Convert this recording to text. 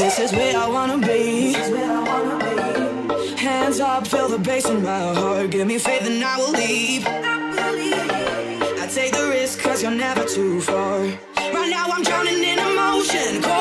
This is where I wanna be. Hands up, feel the bass in my heart. Give me faith and I will leave. I take the risk cause you're never too far. Right now I'm drowning in emotion.